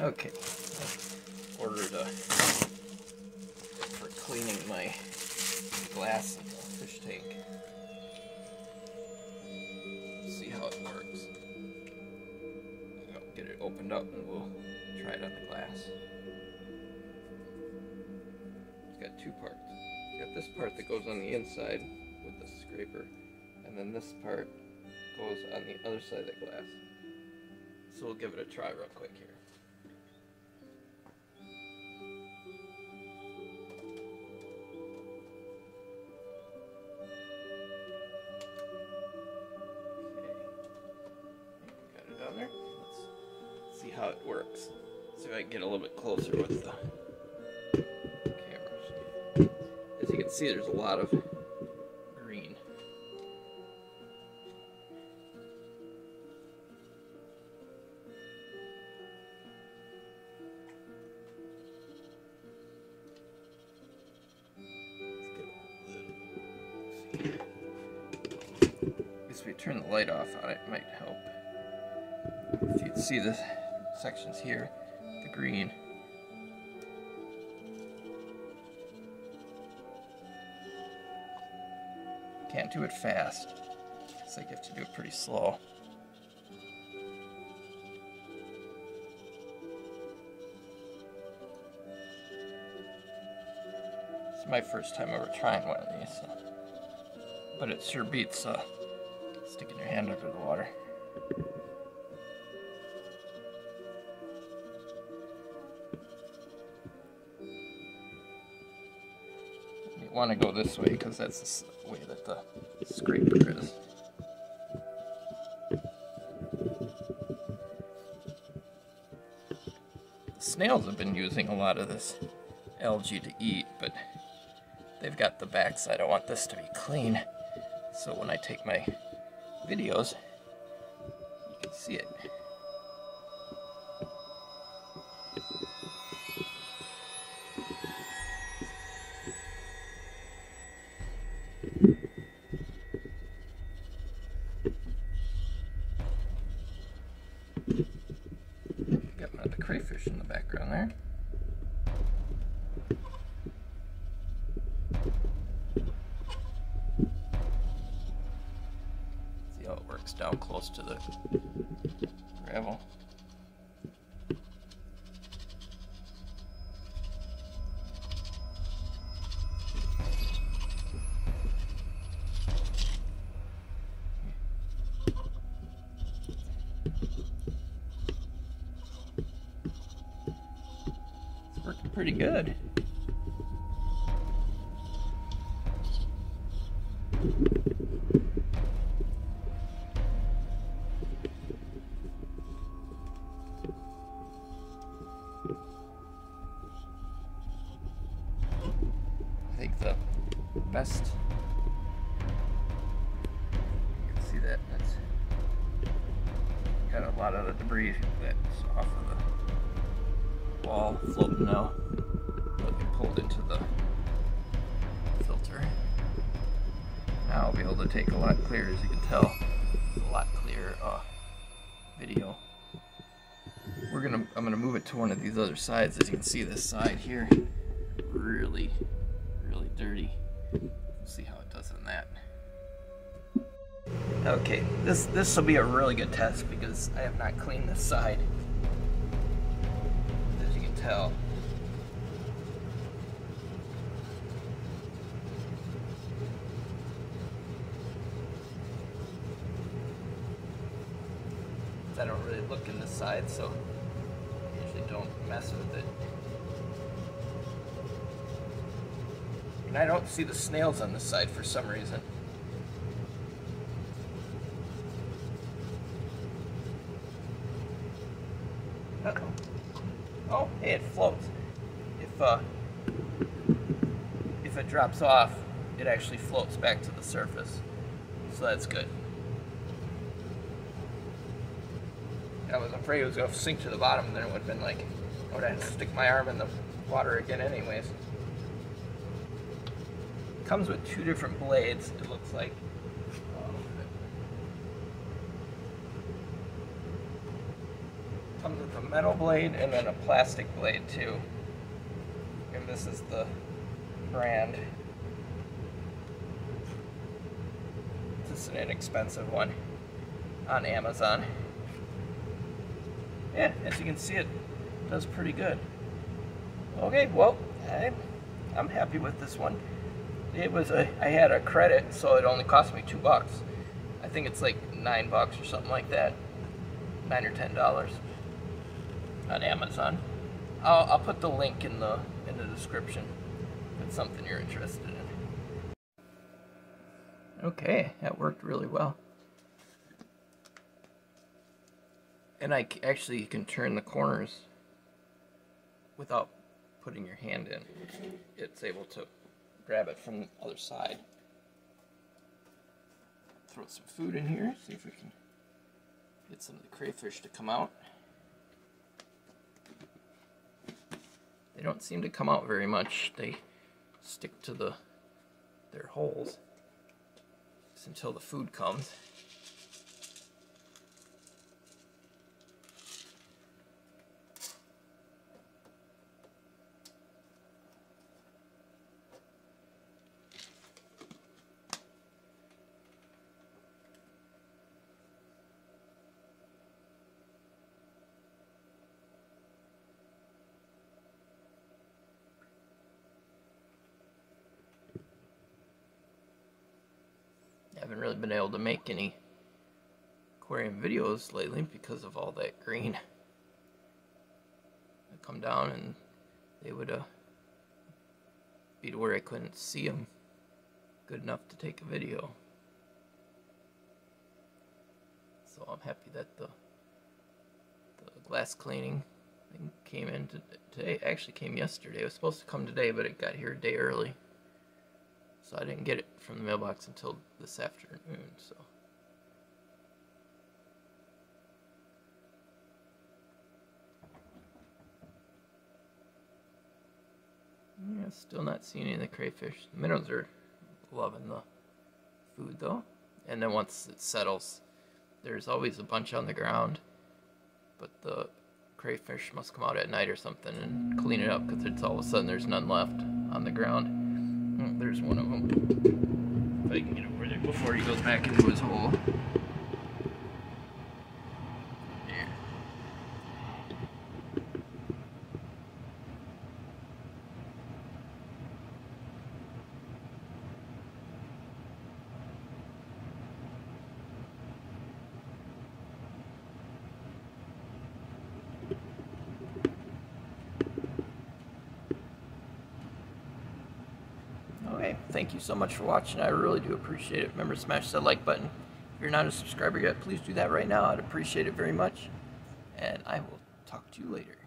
Okay, ordered a for cleaning my glass in the fish tank. See how it works. I'll get it opened up and we'll try it on the glass. It's got two parts. It's got this part that goes on the inside with the scraper, and then this part goes on the other side of the glass. So we'll give it a try real quick here. Works. See if I can get a little bit closer with the cameras. As you can see, there's a lot of green. Guess we turn the light off on it might help. If you see the sections here, the green. Can't do it fast. It's like you have to do it pretty slow. It's my first time ever trying one of these. So. But it sure beats uh, sticking your hand under the water. Want to go this way because that's the way that the scraper is. Snails have been using a lot of this algae to eat, but they've got the backside. I want this to be clean, so when I take my videos, you can see it. Got one of the crayfish in the background there. Works down close to the gravel. It's working pretty good. Lot of the debris that's off of the wall floating now. But we pulled into the filter. Now I'll be able to take a lot clearer, as you can tell, a lot clearer uh, video. We're gonna, I'm gonna move it to one of these other sides. As you can see, this side here, really, really dirty. See how Okay, this this will be a really good test because I have not cleaned this side. As you can tell. I don't really look in this side, so I usually don't mess with it. And I don't see the snails on this side for some reason. Uh-oh. Oh, hey, it floats. If uh, if it drops off, it actually floats back to the surface. So that's good. I was afraid it was going to sink to the bottom, and then it would have been like, I would have to stick my arm in the water again, anyways. Comes with two different blades, it looks like. Comes with a metal blade and then a plastic blade too. And this is the brand. This is an inexpensive one on Amazon. Yeah, as you can see it does pretty good. Okay, well, I, I'm happy with this one. It was a, I had a credit, so it only cost me two bucks. I think it's like nine bucks or something like that. Nine or ten dollars on Amazon. I'll, I'll put the link in the in the description if it's something you're interested in. Okay, that worked really well. And I actually can turn the corners without putting your hand in. It's able to grab it from the other side. Throw some food in here, see if we can get some of the crayfish to come out. They don't seem to come out very much. They stick to the their holes until the food comes. Haven't really been able to make any aquarium videos lately because of all that green. I come down and they would uh, be to where I couldn't see them good enough to take a video. So I'm happy that the the glass cleaning thing came in today. Actually came yesterday. It was supposed to come today, but it got here a day early. So I didn't get it from the mailbox until this afternoon, so. Yeah, still not seeing any of the crayfish. The minnows are loving the food though. And then once it settles, there's always a bunch on the ground. But the crayfish must come out at night or something and clean it up because it's all of a sudden there's none left on the ground. Oh, there's one of them. If I can get over there before he goes back into his hole. Okay, thank you so much for watching. I really do appreciate it. Remember to smash that like button. If you're not a subscriber yet, please do that right now. I'd appreciate it very much. And I will talk to you later.